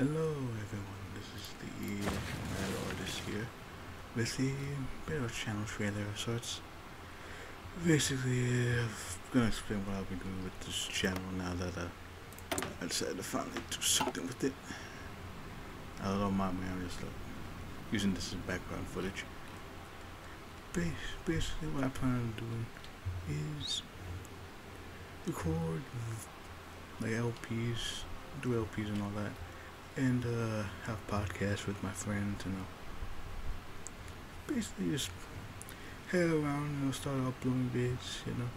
Hello everyone, this is the Mad Artist here with a bit of a channel trailer of sorts. Basically, I'm gonna explain what I'll be doing with this channel now that uh, I decided to finally do something with it. I don't mind me, I'm just uh, using this as background footage. Bas basically, what I plan on doing is record like LPs, do LPs and all that and uh, have podcasts with my friends, you know. Basically, just head around, know, start uploading vids, you know.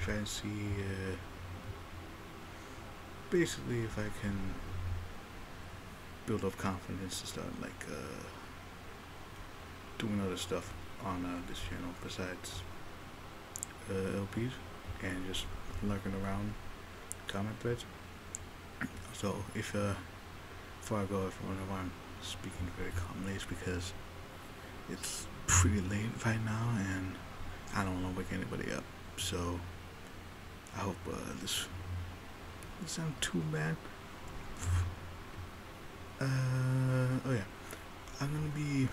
Try and see, uh, basically, if I can build up confidence to start, like, uh, doing other stuff on uh, this channel besides uh, LPs and just lurking around comment threads. So if uh, before I go, if you wonder why I'm speaking very calmly, it's because it's pretty late right now, and I don't want to wake anybody up. So I hope uh, this doesn't sound too bad. Uh, oh yeah, I'm gonna be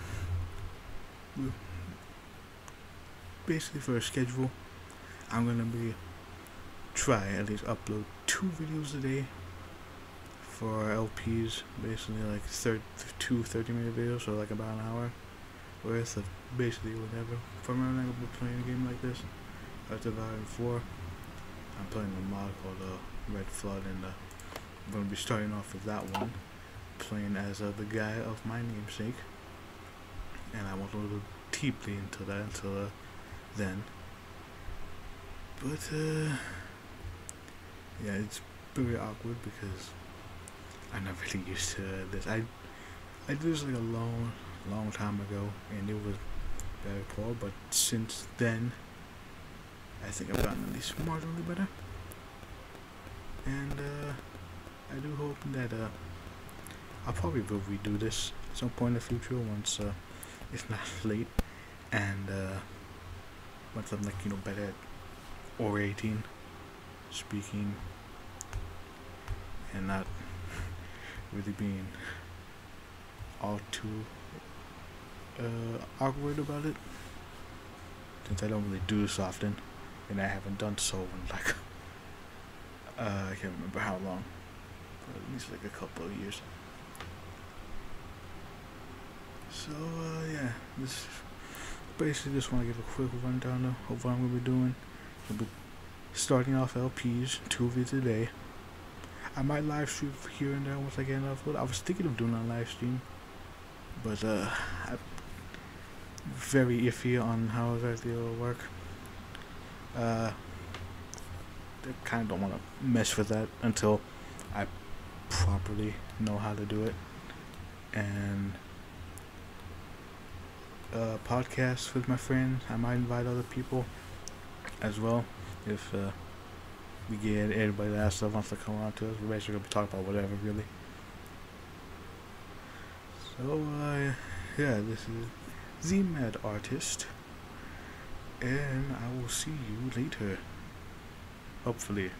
basically for a schedule. I'm gonna be try at least upload two videos a day for LPs, basically like thir two 30 minute videos, so like about an hour worth of basically whatever. If I'm ever be playing a game like this, divide in four. I'm playing a mod called uh, Red Flood, and uh, I'm going to be starting off with that one, playing as uh, the guy of my namesake. And I won't go deeply into that until uh, then. But, uh, yeah, it's very awkward because I'm not really used to this. I I did this like a long, long time ago, and it was very poor. But since then, I think I've gotten at least marginally better. And uh, I do hope that uh, I'll probably will redo this at some point in the future once uh, it's not late and uh, once I'm like you know better at orating, speaking, and not really being all too uh, awkward about it. Since I don't really do this often and I haven't done so in like uh, I can't remember how long but at least like a couple of years. So uh, yeah this basically just want to give a quick rundown of what I'm going to be doing. I'll be starting off LPs two videos a day I might live stream here and there once I get enough I was thinking of doing a live stream, but uh, I'm very iffy on how it will work. Uh, I kind of don't want to mess with that until I properly know how to do it. And uh, podcasts with my friends. I might invite other people as well if. Uh, we get everybody that stuff wants to come on to us. We're basically gonna be talking about whatever, really. So, uh, yeah, this is the Mad Artist, and I will see you later. Hopefully.